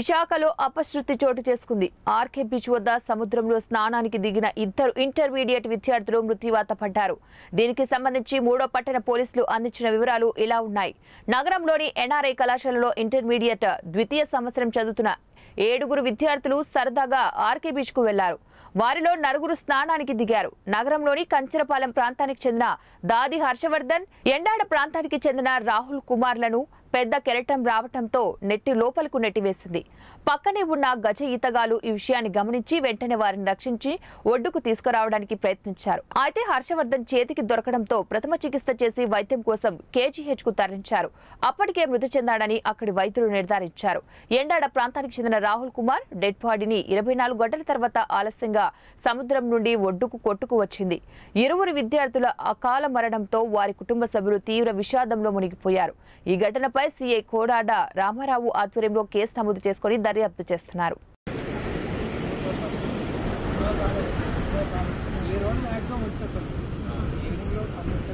విశాఖలో అపశృతి చోటు చేసుకుంది. ఆర్కే బీచ్ వద్ద సముద్రంలో స్నానానికి దిగిన ఇద్దరు ఇంటర్మీడియట్ విద్యార్థులు మృత్యువాత పడ్డారు. దీనికి సంబంధించి మూడో పట్టణ పోలీసులు అందించిన వివరాలు ఇలా ఉన్నాయి. నగరంలోని ఎన్ఆర్ఐ కళాశాలలో ఇంటర్మీడియట్ ద్వితీయ సంవత్సరం చదువుతున్న ఏడుగురు విద్యార్థులు సరదాగా ఆర్కే బీచ్కు వెళ్ళారు. వారిలో నలుగురు స్నానానికి దిగారు. నగరంలోని కంచరపాలెం ప్రాంతానికి చెందిన దాది హర్షవర్ధన్ ఎండాడ ప్రాంతానికి చెందిన రాహుల్ కుమార్లను పెద్ద కెరటం రావటంతో నెట్టి లోపలకు నెట్టివేసింది. పక్కనే ఉన్న గజ ఈతగాలు ఈ విషయాన్ని గమనించి వెంటనే వారిని రక్షించి ఒడ్డుకు తీసుకురావడానికి ప్రయత్నించారు. అయితే హర్షవర్ధన్ చేతికి దొరకడంతో ప్రథమ చికిత్స చేసి వైద్యం కోసం కేజీహెచ్కు తరలించారు. అప్పటికే మృతి చెందాడని అక్కడి వైద్యులు నిర్ధారించారు. ఎండాడ ప్రాంతానికి చెందిన రాహుల్ కుమార్ డెడ్ బాడీని ఇరవై నాలుగు గంటల తర్వాత ఆలస్యంగా సముద్రం నుండి ఒడ్డుకు కొట్టుకు వచ్చింది. ఇరువురు విద్యార్థుల అకాల మరణంతో వారి కుటుంబ సభ్యులు తీవ్ర విషాదంలో మునిగిపోయారు. ఈ ఘటనపై సీఐ కోడాడ రామారావు ఆధ్వర్యంలో కేసు నమోదు చేసుకుని దర్యాప్తు చేస్తున్నారు. ఈ రోజు మ్యాక్సిమం వచ్చేస్తుంది. ఈవినింగ్లో కంపల్సరీ